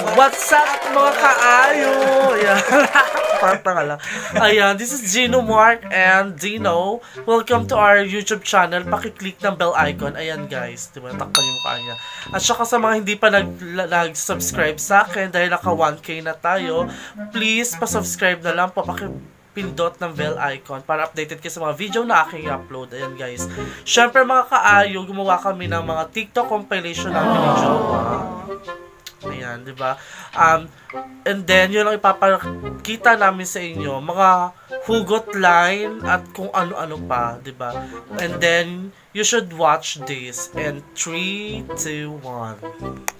What's up mga kaayo? Ayan. Parang nga lang. Ayan, this is Gino Mark and Dino. Welcome to our YouTube channel. Pakiclick ng bell icon. Ayan guys, diba? Takpan yung mukha niya. At saka sa mga hindi pa nag, nag-subscribe sa akin dahil naka 1k na tayo, please pa-subscribe na lang po. Paki pindot ng bell icon para updated kayo sa mga video na aking upload. Ayan guys. Syempre mga kaayo, gumawa kami ng mga TikTok compilation ng video. Ayan, di ba? Um, and then, yun ang ipapakita namin sa inyo. Mga hugot line at kung ano-ano pa, di ba? And then, you should watch this. And 3, 2, 1.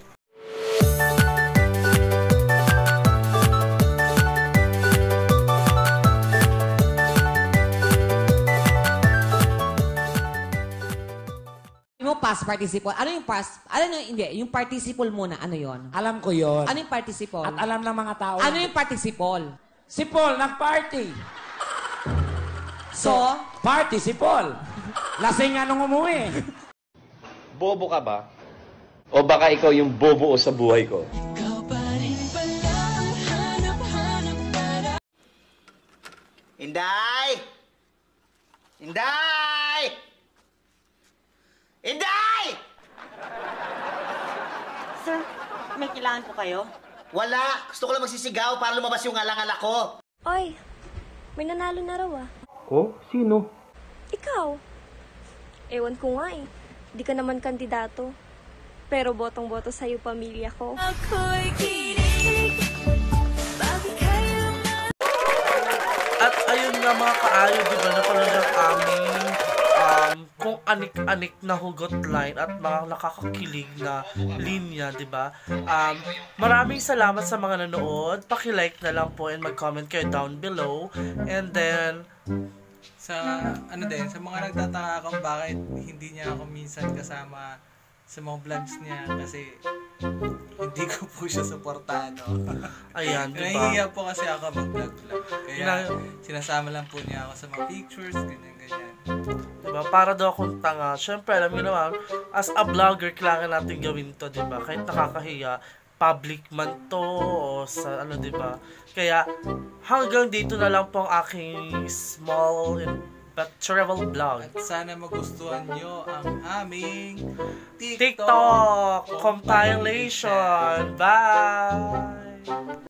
Past participle. Ano yung past? Ano yung, hindi, yung participle muna, ano yon? Alam ko yon. Ano yung participle? At alam ng mga tao. ano yung participle? Si Paul, nag-party. So, Party si Paul. Lasing nga nung umuwi. Bobo ka ba? O baka ikaw yung bobo sa buhay ko? Inday! Inday! Inday! Sir, may kailangan po kayo? Wala! Gusto ko lang magsisigaw para lumabas yung alang-ala ko. Oy, may nanalo na raw ah. Oh, sino? Ikaw. Ewan ko nga eh. Di ka naman kandidato. Pero botong-boto sa'yo pamilya ko. At ayun nga mga kaayo, di ba, na talagang aming um, kung anik-anik na hugot line at mga nakakakilig na linya, di ba? Um, maraming salamat sa mga nanood. Paki-like na lang po and mag-comment kayo down below. And then, sa ano din, sa mga nagtataka kung bakit hindi niya ako minsan kasama sa mga vlogs niya kasi hindi ko po siya suportado. ayan, di ba? Nahihiya po kasi ako mag-vlog-vlog. Kaya Na- sinasama lang po niya ako sa mga pictures, ganyan-ganyan. Diba? Para daw akong tanga. Siyempre, alam niyo naman, as a vlogger, kailangan natin gawin to, diba? Kahit nakakahiya, public man to, o sa ano, diba? Kaya, hanggang dito na lang po ang aking small and but travel vlog. At sana magustuhan niyo ang aming TikTok, TikTok compilation. Bye!